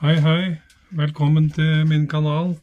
Hei, hei. Velkommen til min kanal.